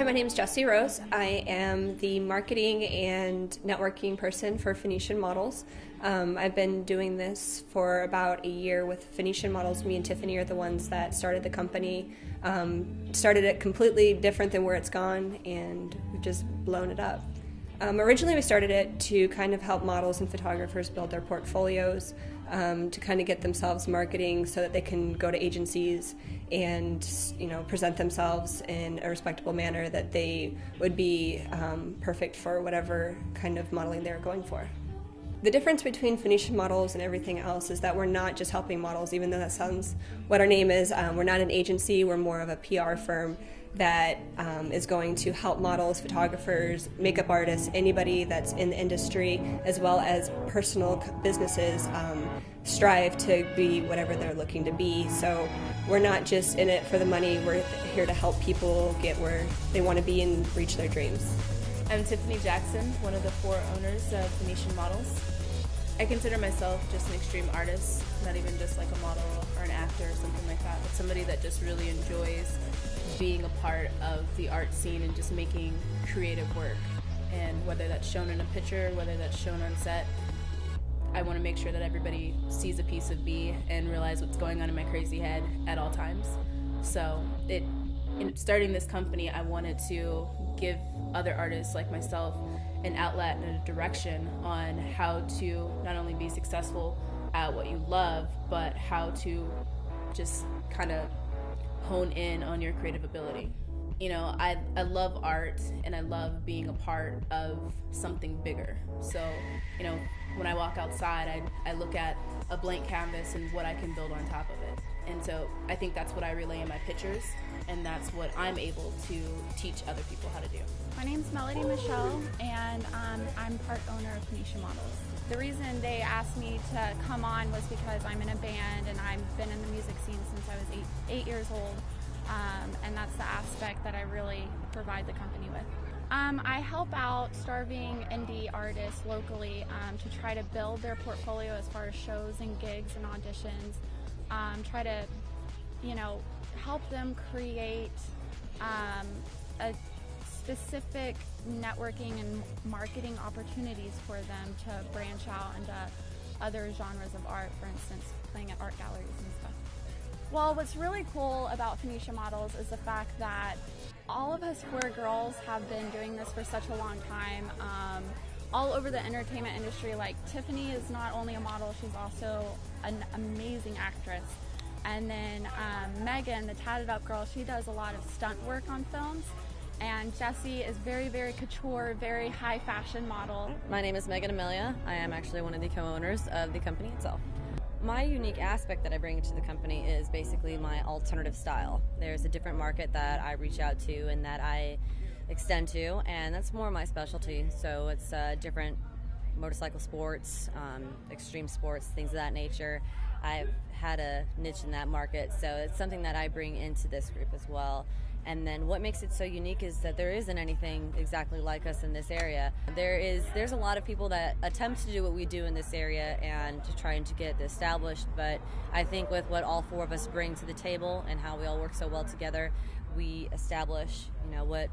Hi, my name is Jessie Rose. I am the marketing and networking person for Phoenician Models. Um, I've been doing this for about a year with Phoenician Models. Me and Tiffany are the ones that started the company. Um, started it completely different than where it's gone, and we've just blown it up. Um, originally, we started it to kind of help models and photographers build their portfolios, um, to kind of get themselves marketing so that they can go to agencies and you know present themselves in a respectable manner that they would be um, perfect for whatever kind of modeling they're going for. The difference between Phoenician models and everything else is that we're not just helping models, even though that sounds what our name is. Um, we're not an agency, we're more of a PR firm that um, is going to help models, photographers, makeup artists, anybody that's in the industry, as well as personal businesses um, strive to be whatever they're looking to be. So we're not just in it for the money, we're here to help people get where they want to be and reach their dreams. I'm Tiffany Jackson, one of the four owners of Phoenician Models. I consider myself just an extreme artist, not even just like a model or an actor or something like that, but somebody that just really enjoys being a part of the art scene and just making creative work. And whether that's shown in a picture, whether that's shown on set, I want to make sure that everybody sees a piece of me and realize what's going on in my crazy head at all times. So it, in starting this company, I wanted to give other artists like myself an outlet and a direction on how to not only be successful at what you love, but how to just kind of hone in on your creative ability. You know, I, I love art and I love being a part of something bigger. So, you know, when I walk outside, I, I look at a blank canvas and what I can build on top of it. And so I think that's what I relay in my pictures, and that's what I'm able to teach other people how to do. My name's Melody Michelle, and um, I'm part owner of Phoenician Models. The reason they asked me to come on was because I'm in a band and I've been in the music scene since I was eight, eight years old, um, and that's the aspect that I really provide the company with. Um, I help out starving indie artists locally um, to try to build their portfolio as far as shows and gigs and auditions. Um, try to, you know, help them create um, a specific networking and marketing opportunities for them to branch out into other genres of art, for instance, playing at art galleries and stuff. Well, what's really cool about Phoenicia Models is the fact that all of us four girls have been doing this for such a long time. Um, all over the entertainment industry, like Tiffany is not only a model, she's also an amazing actress. And then um, Megan, the tatted up girl, she does a lot of stunt work on films. And Jessie is very, very couture, very high fashion model. My name is Megan Amelia. I am actually one of the co owners of the company itself. My unique aspect that I bring to the company is basically my alternative style. There's a different market that I reach out to and that I extend to, and that's more my specialty. So it's uh, different motorcycle sports, um, extreme sports, things of that nature. I've had a niche in that market, so it's something that I bring into this group as well. And then what makes it so unique is that there isn't anything exactly like us in this area. There is there's a lot of people that attempt to do what we do in this area and to try to get established, but I think with what all four of us bring to the table and how we all work so well together, we establish, you know, what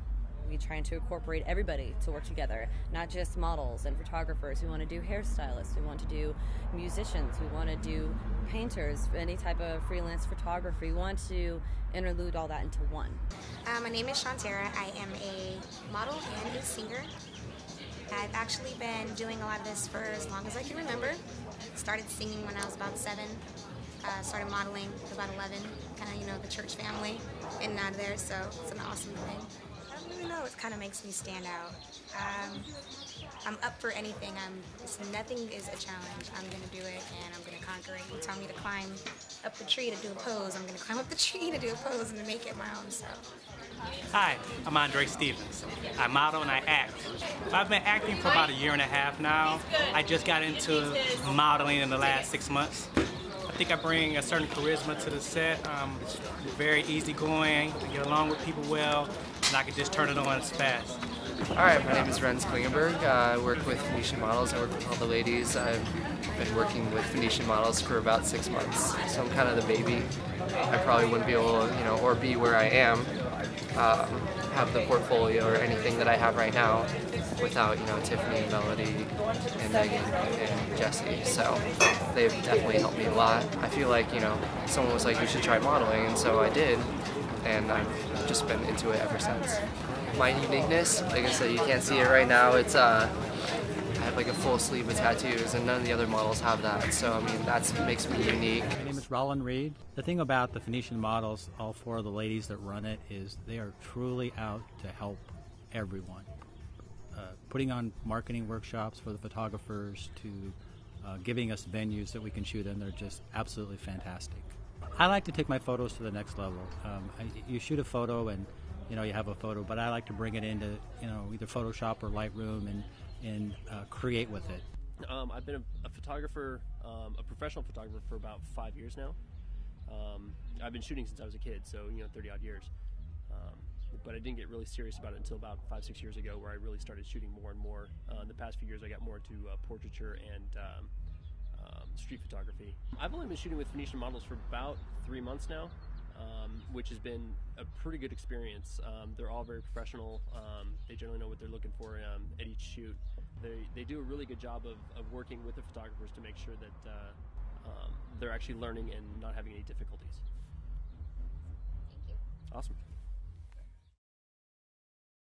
we trying to incorporate everybody to work together, not just models and photographers. We want to do hairstylists. We want to do musicians. We want to do painters, any type of freelance photography. We want to interlude all that into one. Uh, my name is Shantara. I am a model and a singer. I've actually been doing a lot of this for as long as I can remember. Started singing when I was about seven. Uh, started modeling about 11. Kind of, you know, the church family in and out of there, so it's an awesome thing really know. It kind of makes me stand out. Um, I'm up for anything. I'm. Nothing is a challenge. I'm gonna do it, and I'm gonna conquer it. You tell me to climb up the tree to do a pose. I'm gonna climb up the tree to do a pose and to make it my own self. Hi, I'm Andre Stevens. I model and I act. I've been acting for about a year and a half now. I just got into modeling in the last six months. I think I bring a certain charisma to the set. Um, very easygoing. I get along with people well and I can just turn it on as fast. Alright, my name is Renz Klingenberg. Uh, I work with Phoenician Models. I work with all the ladies. I've been working with Phoenician Models for about six months, so I'm kind of the baby. I probably wouldn't be able to, you know, or be where I am um, have the portfolio or anything that I have right now without you know Tiffany and Melody and Megan and Jessie. So they've definitely helped me a lot. I feel like you know someone was like you should try modeling, and so I did, and I've just been into it ever since. My uniqueness, like I said, you can't see it right now. It's uh, I have like a full sleeve of tattoos, and none of the other models have that. So I mean, that's makes me unique. My name is Roland Reed. The thing about the Phoenician models, all four of the ladies that run it, is they are truly out to help everyone. Uh, putting on marketing workshops for the photographers to uh, giving us venues that we can shoot in, they're just absolutely fantastic. I like to take my photos to the next level. Um, I, you shoot a photo and you know you have a photo, but I like to bring it into you know either Photoshop or Lightroom and and uh, create with it. Um, I've been a, a photographer, um, a professional photographer for about five years now. Um, I've been shooting since I was a kid, so you know, 30 odd years. But I didn't get really serious about it until about five, six years ago, where I really started shooting more and more. Uh, in the past few years, I got more into uh, portraiture and um, um, street photography. I've only been shooting with Phoenician models for about three months now. Um, which has been a pretty good experience. Um, they're all very professional. Um, they generally know what they're looking for um, at each shoot. They, they do a really good job of, of working with the photographers to make sure that uh, um, they're actually learning and not having any difficulties. Thank you. Awesome.